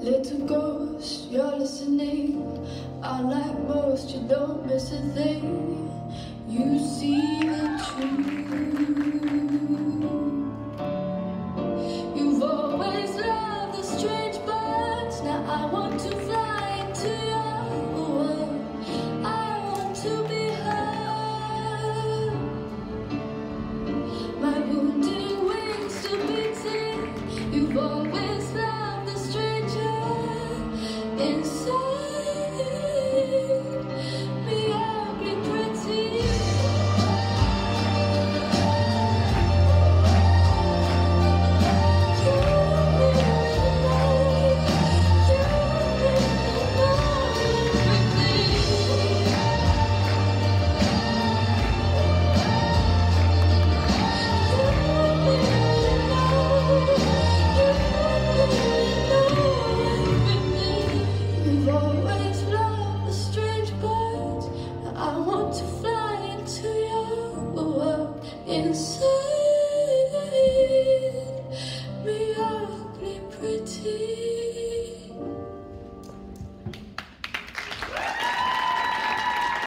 Little ghost, you're listening. Unlike most, you don't miss a thing. You see the. inside.